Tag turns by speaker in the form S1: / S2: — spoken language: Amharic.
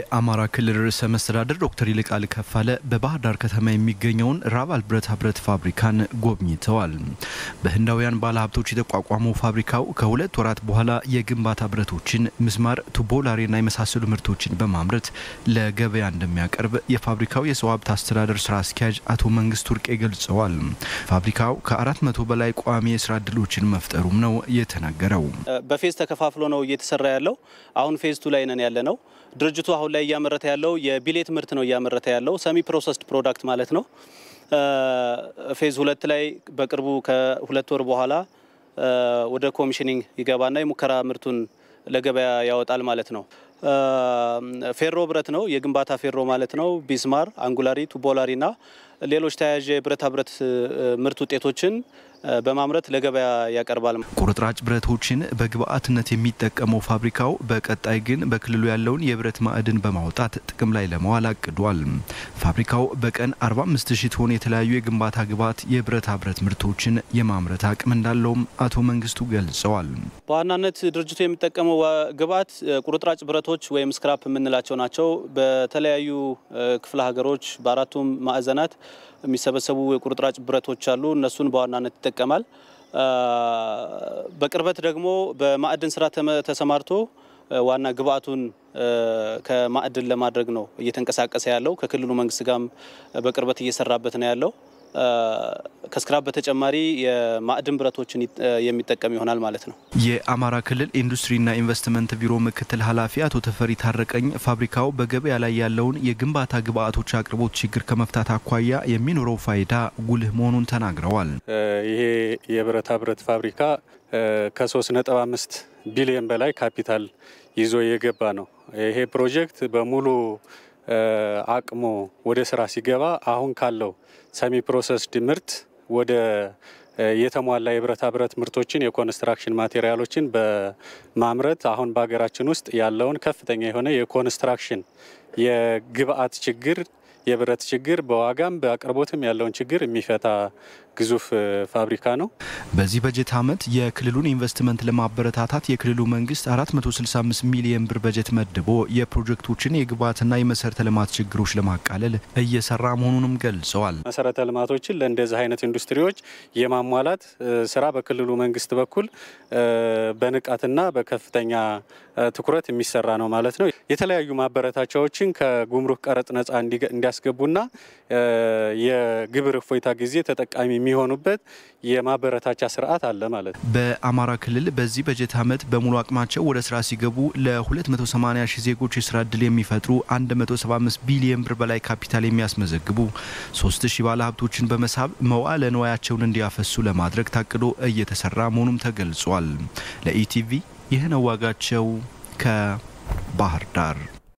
S1: የአማራ ክልል ርዕሰ መስተዳድር ዶክተር ይልቃል ከፋለ በባህር ዳር ከተማ የሚገኘውን ራቫል ብረታ ብረት ፋብሪካን ጎብኝተዋል። በህንዳውያን ባለሀብቶች የተቋቋመው ፋብሪካው ከሁለት ወራት በኋላ የግንባታ ብረቶችን፣ ምስማር፣ ቱቦ ላሬና የመሳሰሉ ምርቶችን በማምረት ለገበያ እንደሚያቀርብ የፋብሪካው የሰው ሀብት አስተዳደር ስራ አስኪያጅ አቶ መንግስቱ ወርቄ ገልጸዋል። ፋብሪካው ከአራት መቶ በላይ ቋሚ የስራ እድሎችን መፍጠሩም ነው የተነገረው።
S2: በ phase ተከፋፍሎ ነው እየተሰራ ያለው። አሁን phase two ላይ ነን ያለ ነው። ድርጅቱ አሁን ላይ እያመረተ ያለው የ billet ምርት ነው እያመረተ ያለው semi processed product ማለት ነው። phase ሁለት ላይ በቅርቡ ከሁለት ወር በኋላ ወደ commissioning ይገባና የሙከራ ምርቱን ለገበያ ያወጣል ማለት ነው። ፌሮ ብረት ነው፣ የግንባታ ፌሮ ማለት ነው። ሚስማር፣ አንጉላሪ፣ ቱቦላሪና ሌሎች ተያያዥ የብረታ ብረት ምርት ውጤቶችን በማምረት ለገበያ ያቀርባል።
S1: ቁርጥራጭ ብረቶችን በግብአትነት የሚጠቀመው ፋብሪካው በቀጣይ ግን በክልሉ ያለውን የብረት ማዕድን በማውጣት ጥቅም ላይ ለመዋል አቅዷል። ፋብሪካው በቀን 45 ሺህ ቶን የተለያዩ የግንባታ ግብአት የብረታ ብረት ምርቶችን የማምረት አቅም እንዳለውም አቶ መንግስቱ ገልጸዋል።
S2: በዋናነት ድርጅቱ የሚጠቀመው ግብአት ቁርጥራጭ ብረቶች ወይም scrap የምንላቸው ናቸው። በተለያዩ ክፍለ ሀገሮች በአራቱም ማዕዘናት የሚሰበሰቡ የቁርጥራጭ ብረቶች አሉ። እነሱን በዋናነት ይጠቀማል። በቅርበት ደግሞ በማዕድን ስራ ተሰማርቶ ዋና ግብአቱን ከማዕድን ለማድረግ ነው እየተንቀሳቀሰ ያለው። ከክልሉ መንግስት ጋርም በቅርበት እየሰራበት ነው ያለው። ከ scrap በተጨማሪ የማዕድን ብረቶችን የሚጠቀም ይሆናል ማለት ነው።
S1: የአማራ ክልል ኢንዱስትሪና ኢንቨስትመንት ቢሮ ምክትል ኃላፊ አቶ ተፈሪ ታረቀኝ ፋብሪካው በገበያ ላይ ያለውን የግንባታ ግብአቶች አቅርቦት ችግር ከመፍታት አኳያ የሚኖረው ፋይዳ ጉልህ መሆኑን ተናግረዋል።
S3: ይሄ የብረታ ብረት ፋብሪካ ከ3.5 ቢሊዮን በላይ ካፒታል ይዞ የገባ ነው። ይሄ ፕሮጀክት በሙሉ አቅሙ ወደ ስራ ሲገባ አሁን ካለው semi processed ምርት ወደ የተሟላ የብረታ ብረት ምርቶችን የኮንስትራክሽን ማቴሪያሎችን በማምረት አሁን በሀገራችን ውስጥ ያለውን ከፍተኛ የሆነ የኮንስትራክሽን የግብአት ችግር የብረት ችግር በዋጋም በአቅርቦትም ያለውን ችግር የሚፈታ ግዙፍ ፋብሪካ ነው።
S1: በዚህ በጀት ዓመት የክልሉን ኢንቨስትመንት ለማበረታታት የክልሉ መንግስት 465 ሚሊዮን ብር በጀት መድቦ የፕሮጀክቶችን የግብዓትና የመሰረተ ልማት ችግሮች ለማቃለል እየሰራ መሆኑንም ገልጸዋል።
S3: መሰረተ ልማቶችን ለእንደዚህ አይነት ኢንዱስትሪዎች የማሟላት ስራ በክልሉ መንግስት በኩል በንቃትና በከፍተኛ ትኩረት የሚሰራ ነው ማለት ነው። የተለያዩ ማበረታቻዎችን ከጉምሩክ ቀረጥ ነጻ እንዲያስገቡና የግብር እፎይታ ጊዜ ተጠቃሚ የሚሆኑበት የማበረታቻ ስርዓት አለ ማለት ነው።
S1: በአማራ ክልል በዚህ በጀት ዓመት በሙሉ አቅማቸው ወደ ስራ ሲገቡ ለ280 ሺህ ዜጎች የስራ እድል የሚፈጥሩ 175 ቢሊዮን ብር በላይ ካፒታል የሚያስመዘግቡ 3000 ባለሀብቶችን በመሳብ መዋዕለ ንዋያቸውን እንዲያፈሱ ለማድረግ ታቅዶ እየተሰራ መሆኑም ተገልጿል። ለኢቲቪ ይህነው ዋጋቸው ከባህር ዳር